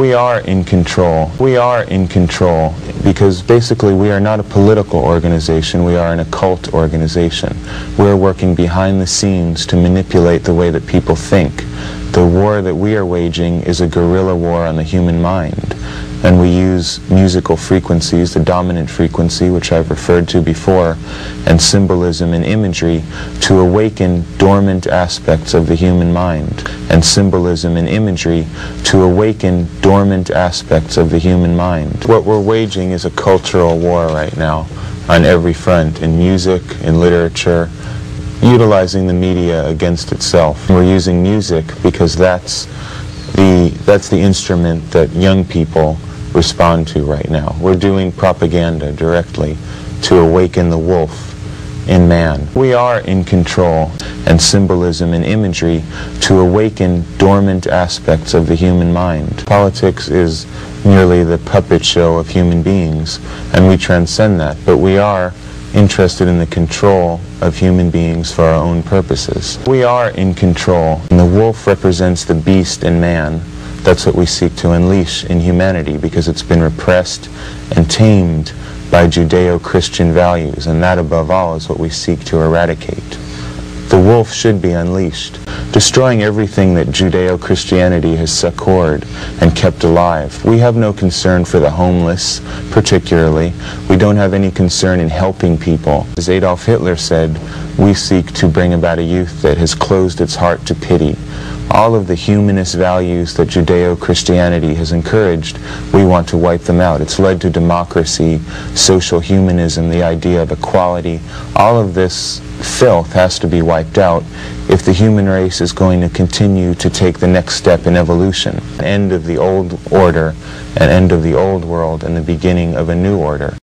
We are in control. We are in control because basically we are not a political organization, we are an occult organization. We're working behind the scenes to manipulate the way that people think. The war that we are waging is a guerrilla war on the human mind. And we use musical frequencies, the dominant frequency, which I've referred to before, and symbolism and imagery to awaken dormant aspects of the human mind. And symbolism and imagery to awaken dormant aspects of the human mind. What we're waging is a cultural war right now on every front, in music, in literature, utilizing the media against itself. We're using music because that's the, that's the instrument that young people respond to right now. We're doing propaganda directly to awaken the wolf in man. We are in control and symbolism and imagery to awaken dormant aspects of the human mind. Politics is merely the puppet show of human beings and we transcend that, but we are interested in the control of human beings for our own purposes. We are in control and the wolf represents the beast in man that's what we seek to unleash in humanity because it's been repressed and tamed by Judeo-Christian values, and that above all is what we seek to eradicate. The wolf should be unleashed, destroying everything that Judeo-Christianity has succored and kept alive. We have no concern for the homeless, particularly. We don't have any concern in helping people. As Adolf Hitler said, we seek to bring about a youth that has closed its heart to pity, all of the humanist values that Judeo-Christianity has encouraged, we want to wipe them out. It's led to democracy, social humanism, the idea of equality. All of this filth has to be wiped out if the human race is going to continue to take the next step in evolution. End of the old order, an end of the old world, and the beginning of a new order.